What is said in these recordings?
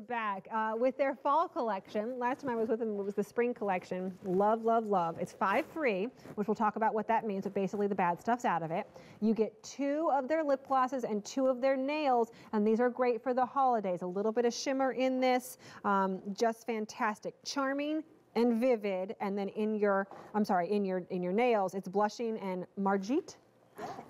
back uh, with their fall collection. Last time I was with them, it was the spring collection. Love, love, love. It's five free, which we'll talk about what that means, but basically the bad stuff's out of it. You get two of their lip glosses and two of their nails, and these are great for the holidays. A little bit of shimmer in this, um, just fantastic. Charming, and vivid and then in your i'm sorry in your in your nails it's blushing and margit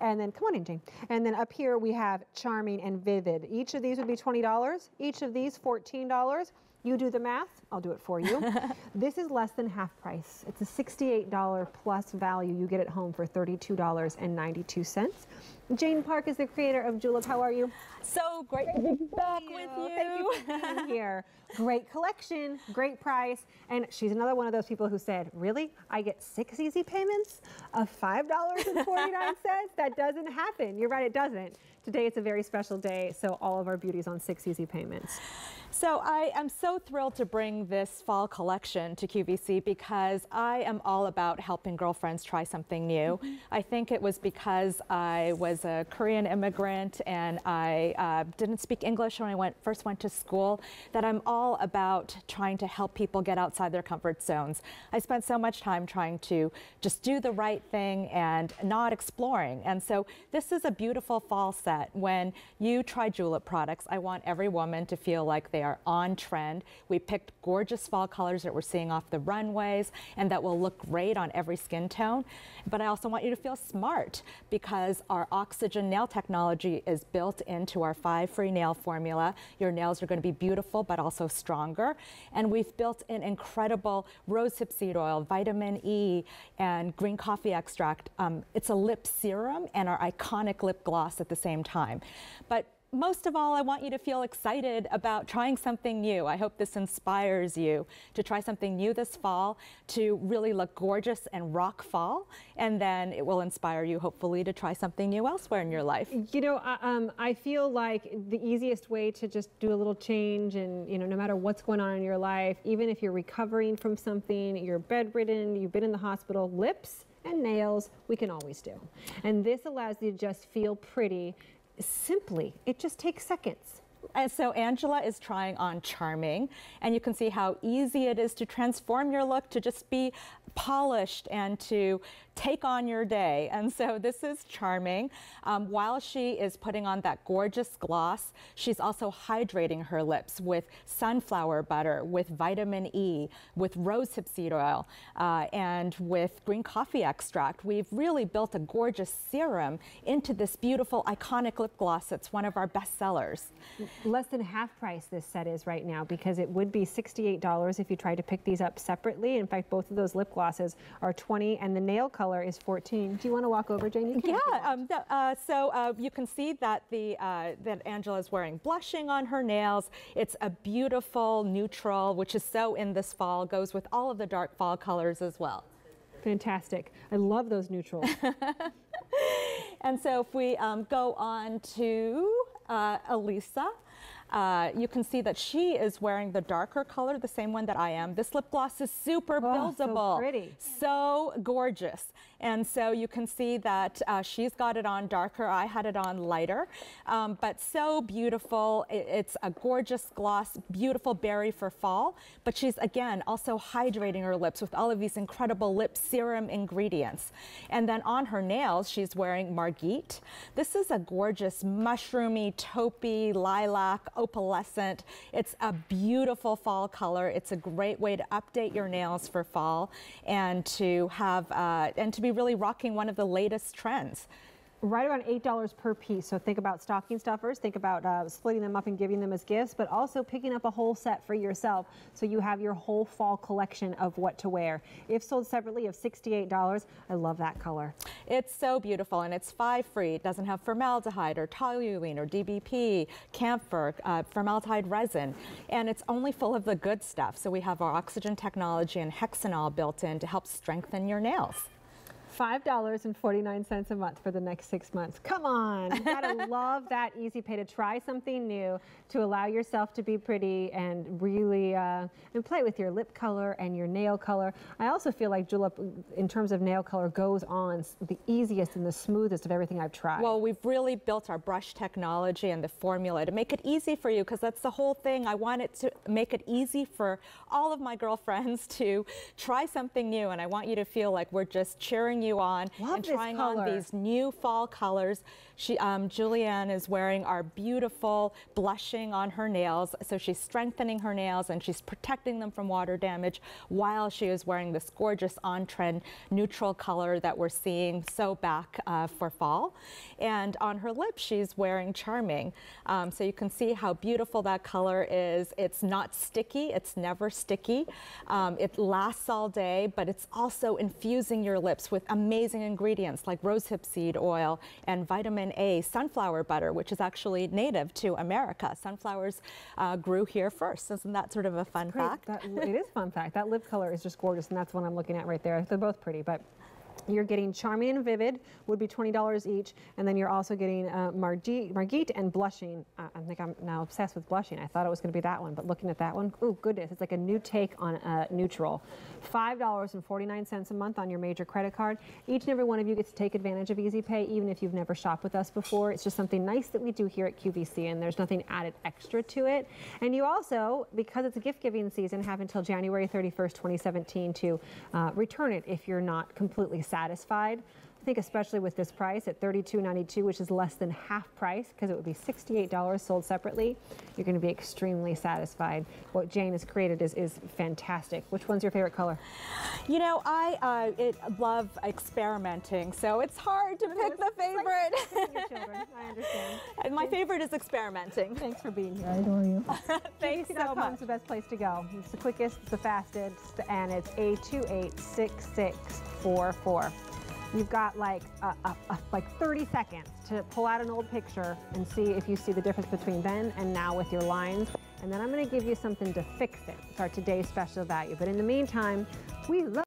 and then, come on in, Jane. And then up here we have Charming and Vivid. Each of these would be $20. Each of these $14. You do the math, I'll do it for you. this is less than half price. It's a $68 plus value. You get at home for $32.92. Jane Park is the creator of Julep. How are you? So great to be back with you. Thank you for being here. Great collection, great price. And she's another one of those people who said, really? I get six easy payments of $5.49? that doesn't happen. You're right, it doesn't. Today it's a very special day, so all of our beauties on six easy payments. So I am so thrilled to bring this fall collection to QVC because I am all about helping girlfriends try something new. Mm-hmm. I think it was because I was a Korean immigrant and I uh, didn't speak English when I went first went to school that I'm all about trying to help people get outside their comfort zones. I spent so much time trying to just do the right thing and not exploring. And so this is a beautiful fall set. When you try Julep products, I want every woman to feel like they are on trend. We picked gorgeous fall colors that we're seeing off the runways and that will look great on every skin tone. But I also want you to feel smart because our oxygen nail technology is built into our five free nail formula. Your nails are going to be beautiful but also stronger. And we've built in incredible rosehip seed oil, vitamin E, and green coffee extract. Um, it's a lip serum and our iconic lip gloss at the same time. But most of all, I want you to feel excited about trying something new. I hope this inspires you to try something new this fall, to really look gorgeous and rock fall, and then it will inspire you, hopefully, to try something new elsewhere in your life. You know, um, I feel like the easiest way to just do a little change, and you know, no matter what's going on in your life, even if you're recovering from something, you're bedridden, you've been in the hospital, lips and nails, we can always do. And this allows you to just feel pretty simply. It just takes seconds. And so Angela is trying on Charming, and you can see how easy it is to transform your look to just be polished and to take on your day. And so this is charming. Um, while she is putting on that gorgeous gloss, she's also hydrating her lips with sunflower butter, with vitamin E, with rosehip seed oil, uh, and with green coffee extract. We've really built a gorgeous serum into this beautiful iconic lip gloss that's one of our best sellers. Less than half price this set is right now because it would be $68 if you tried to pick these up separately. In fact, both of those lip glosses are 20 and the nail color color is 14. Do you want to walk over, Jane? Yeah. Um, uh, so uh, you can see that the uh, that Angela is wearing blushing on her nails. It's a beautiful neutral, which is so in this fall. Goes with all of the dark fall colors as well. Fantastic. I love those neutrals. and so if we um, go on to uh, Elisa. Uh, you can see that she is wearing the darker color, the same one that I am. This lip gloss is super oh, buildable. So pretty. So gorgeous. And so you can see that uh, she's got it on darker. I had it on lighter, um, but so beautiful. It, it's a gorgeous gloss, beautiful berry for fall. But she's, again, also hydrating her lips with all of these incredible lip serum ingredients. And then on her nails, she's wearing Margit. This is a gorgeous mushroomy, taupey, lilac, opalescent. It's a beautiful fall color. It's a great way to update your nails for fall and to have uh, and to be really rocking one of the latest trends right around $8 per piece. So think about stocking stuffers, think about uh, splitting them up and giving them as gifts, but also picking up a whole set for yourself so you have your whole fall collection of what to wear. If sold separately of $68, I love that color. It's so beautiful and it's five free. It doesn't have formaldehyde or toluene or DBP, camphor, uh, formaldehyde resin, and it's only full of the good stuff. So we have our oxygen technology and hexanol built in to help strengthen your nails. $5.49 a month for the next six months. Come on. You gotta love that easy pay to try something new, to allow yourself to be pretty and really uh, and play with your lip color and your nail color. I also feel like Julep, in terms of nail color, goes on the easiest and the smoothest of everything I've tried. Well, we've really built our brush technology and the formula to make it easy for you because that's the whole thing. I want it to make it easy for all of my girlfriends to try something new. And I want you to feel like we're just cheering you on Love and trying on these new fall colors. She, um, Julianne is wearing our beautiful blushing on her nails. So she's strengthening her nails and she's protecting them from water damage while she is wearing this gorgeous on-trend neutral color that we're seeing so back uh, for fall. And on her lips, she's wearing Charming. Um, so you can see how beautiful that color is. It's not sticky. It's never sticky. Um, it lasts all day, but it's also infusing your lips with amazing ingredients like rosehip seed oil and vitamin A sunflower butter, which is actually native to America. Sunflowers uh, grew here first. Isn't that sort of a fun fact? That, it is fun fact. That lip color is just gorgeous, and that's what I'm looking at right there. They're both pretty, but you're getting Charming and Vivid, would be $20 each, and then you're also getting uh, Margit, Margit and Blushing. Uh, I think I'm now obsessed with Blushing. I thought it was going to be that one, but looking at that one, oh goodness, it's like a new take on uh, neutral. $5.49 a month on your major credit card. Each and every one of you gets to take advantage of Easy Pay, even if you've never shopped with us before. It's just something nice that we do here at QVC, and there's nothing added extra to it. And you also, because it's a gift giving season, have until January 31st, 2017 to uh, return it if you're not completely satisfied. I think especially with this price at $32.92, which is less than half price because it would be $68 sold separately, you're going to be extremely satisfied. What Jane has created is, is fantastic. Which one's your favorite color? You know, I uh, it, love experimenting, so it's hard to pick the favorite. Your children, I understand. And my favorite is experimenting. Thanks for being here. I adore you. Thanks so much. is the best place to go. It's the quickest, it's the fastest, and it's A286644. You've got like a, a, a- like 30 seconds to pull out an old picture and see if you see the difference between then and now with your lines. And then I'm going to give you something to fix it. It's our today's special value. But in the meantime, we love